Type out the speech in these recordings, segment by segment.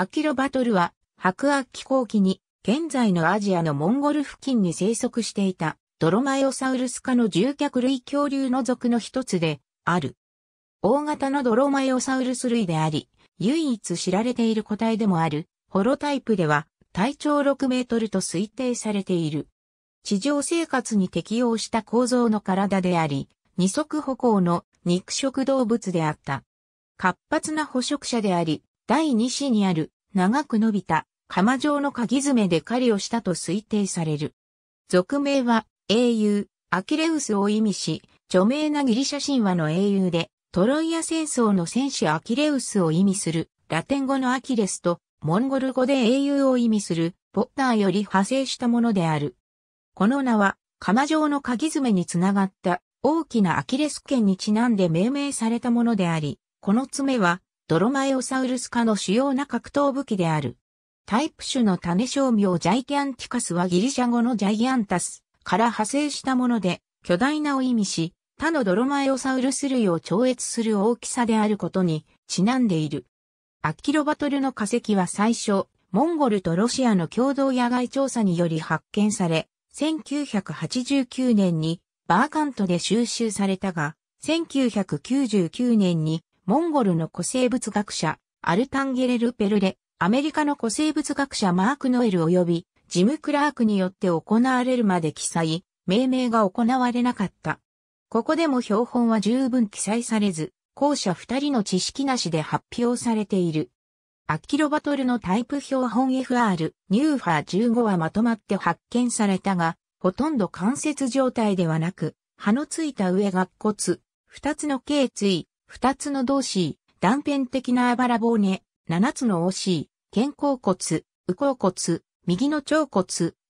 アキロバトルは白亜紀後期に現在のアジアのモンゴル付近に生息していたドロマイオサウルス科の獣脚類恐竜の属の一つである。大型のドロマイオサウルス類であり、唯一知られている個体でもあるホロタイプでは体長6メートルと推定されている。地上生活に適応した構造の体であり、二足歩行の肉食動物であった。活発な捕食者であり、第二子にある長く伸びた鎌状の鍵爪で狩りをしたと推定される。俗名は英雄、アキレウスを意味し、著名なギリシャ神話の英雄で、トロイア戦争の戦士アキレウスを意味する、ラテン語のアキレスと、モンゴル語で英雄を意味する、ポッターより派生したものである。この名は、鎌状の鍵爪につながった大きなアキレス腱にちなんで命名されたものであり、この爪はドロマイオサウルス科の主要な格闘武器である。タイプ種の種商名ジャイキャンティカスはギリシャ語のジャイアンタスから派生したもので、巨大なを意味し、他のドロマイオサウルス類を超越する大きさであることにちなんでいる。アキロバトルの化石は最初、モンゴルとロシアの共同野外調査により発見され、1989年にバーカントで収集されたが、1999年にモンゴルの古生物学者アルタンゲレル・ペルレ、アメリカの古生物学者マーク・ノエル及びジム・クラークによって行われるまで記載、命名が行われなかった。ここでも標本は十分記載されず、後者二人の知識なしで発表されている。アキロバトルのタイプ標本 FR、ニューファー15はまとまって発見されたが、ほとんど関節状態ではなく、葉のついた上顎骨、二つの頸椎、二つの同椎、断片的なあばら骨、七つの OC、肩甲骨、右甲骨、右の腸骨、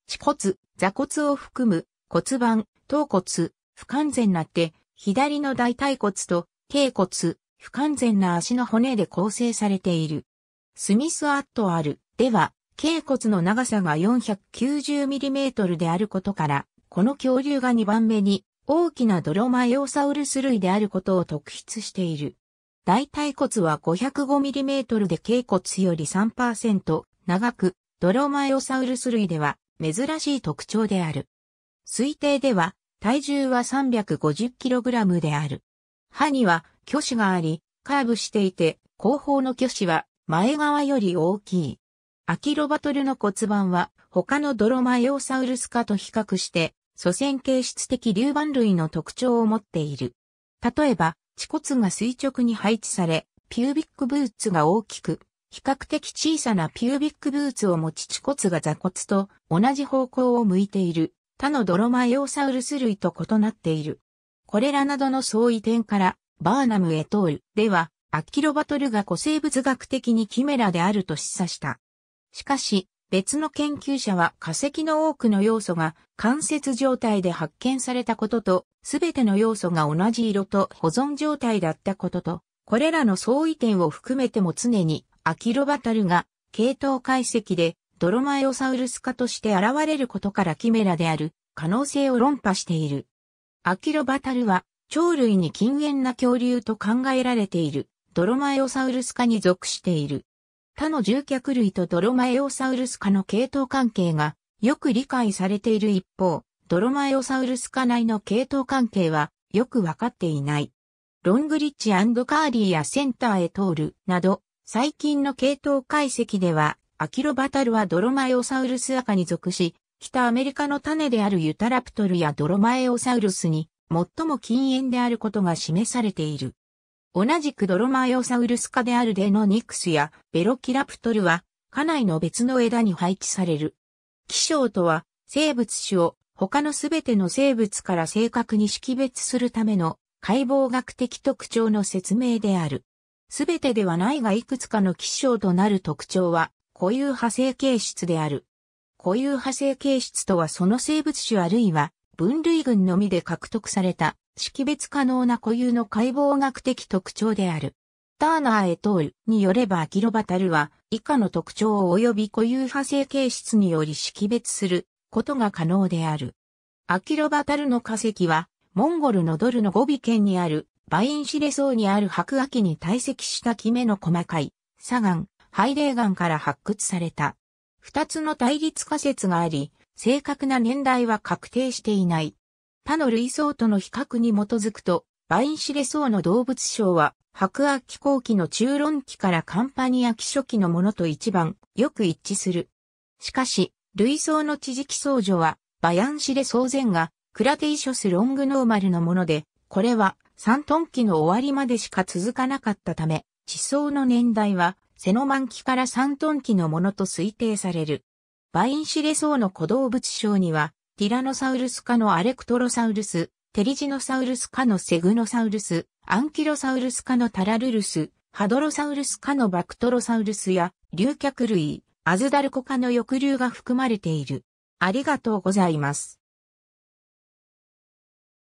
恥骨、座骨を含む骨盤、頭骨、不完全な手、左の大腿骨と頸骨、不完全な足の骨で構成されている。スミスアットあるでは、頸骨の長さが 490mm であることから、この恐竜が2番目に大きなドロマイオサウルス類であることを特筆している。大腿骨は 505mm で頸骨より3%長く、ドロマイオサウルス類では珍しい特徴である。推定では体重は 350kg である。歯には挙手があり、カーブしていて、後方の挙手は前側より大きい。アキロバトルの骨盤は他のドロマイオサウルス科と比較して、祖先形質的流板類の特徴を持っている。例えば、恥骨が垂直に配置され、ピュービックブーツが大きく、比較的小さなピュービックブーツを持ち恥骨が座骨と同じ方向を向いている他のドロマイオサウルス類と異なっている。これらなどの相違点から、バーナムエトールでは、アキロバトルが古生物学的にキメラであると示唆した。しかし、別の研究者は化石の多くの要素が関節状態で発見されたことと、すべての要素が同じ色と保存状態だったことと、これらの相違点を含めても常にアキロバタルが系統解析でドロマイオサウルス科として現れることからキメラである可能性を論破している。アキロバタルは鳥類に近縁な恐竜と考えられているドロマイオサウルス科に属している。他の獣脚類とドロマエオサウルス科の系統関係がよく理解されている一方、ドロマエオサウルス科内の系統関係はよくわかっていない。ロングリッチカーリーやセンターへ通るなど、最近の系統解析では、アキロバタルはドロマエオサウルスアカに属し、北アメリカの種であるユタラプトルやドロマエオサウルスに最も禁煙であることが示されている。同じくドロマイオサウルス科であるデノニクスやベロキラプトルは、家内の別の枝に配置される。気象とは、生物種を他のすべての生物から正確に識別するための解剖学的特徴の説明である。すべてではないがいくつかの気象となる特徴は固有派生形質である。固有派生形質とはその生物種あるいは分類群のみで獲得された識別可能な固有の解剖学的特徴である。ターナー・エトールによればアキロバタルは以下の特徴及び固有派生形質により識別することが可能である。アキロバタルの化石はモンゴルのドルの語尾県にあるバインシレ層にある白亜紀に堆積したキメの細かい砂岩、ハイレーガンから発掘された。二つの対立仮説があり、正確な年代は確定していない。他の類層との比較に基づくと、バインシレ層の動物賞は、白亜紀後期の中論期からカンパニア紀初期のものと一番よく一致する。しかし、類層の地磁気相女は、バヤンシレ層前が、クラテイショスロングノーマルのもので、これは、三トン期の終わりまでしか続かなかったため、地層の年代は、セノマン期から三トン期のものと推定される。バインシレ層の古動物賞には、ティラノサウルス科のアレクトロサウルス、テリジノサウルス科のセグノサウルス、アンキロサウルス科のタラルルス、ハドロサウルス科のバクトロサウルスや、竜脚類、アズダルコ科の翼竜が含まれている。ありがとうございます。